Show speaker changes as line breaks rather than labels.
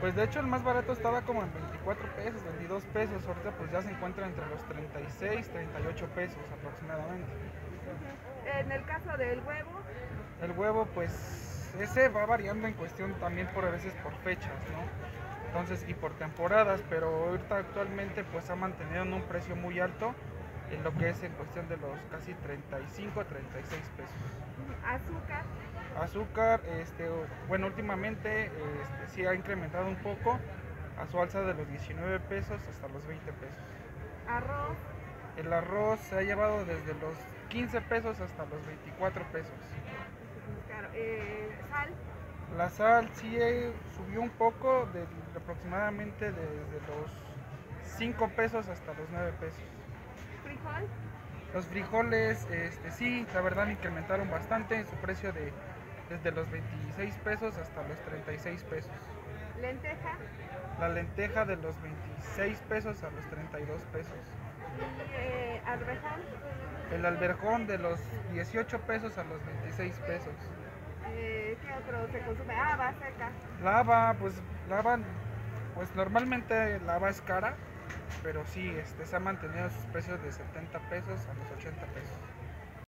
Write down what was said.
Pues de hecho el más barato estaba como en 24 pesos, 22 pesos. Ahorita pues ya se encuentra entre los 36, 38 pesos aproximadamente.
En el caso del huevo,
El huevo pues ese va variando en cuestión también por a veces por fechas, ¿no? Entonces y por temporadas, pero ahorita actualmente pues ha mantenido en un precio muy alto en lo que es en cuestión de los casi 35 a 36 pesos.
azúcar,
Azúcar, este, bueno, últimamente este, sí ha incrementado un poco a su alza de los 19 pesos hasta los 20 pesos.
arroz,
El arroz se ha llevado desde los 15 pesos hasta los 24 pesos.
claro, eh, sal,
La sal sí eh, subió un poco, de, aproximadamente desde los 5 pesos hasta los 9 pesos.
frijol,
Los frijoles, este, sí, la verdad incrementaron bastante en su precio de desde los 26 pesos hasta los 36 pesos.
lenteja
La lenteja de los 26 pesos a los 32 pesos.
y eh, alverjón.
El alberjón de los 18 pesos a los 26 pesos.
Eh, ¿Qué otro se consume? Haba seca.
La haba, pues la haba, pues normalmente la haba es cara, pero sí, este, se ha mantenido sus precios de 70 pesos a los 80 pesos.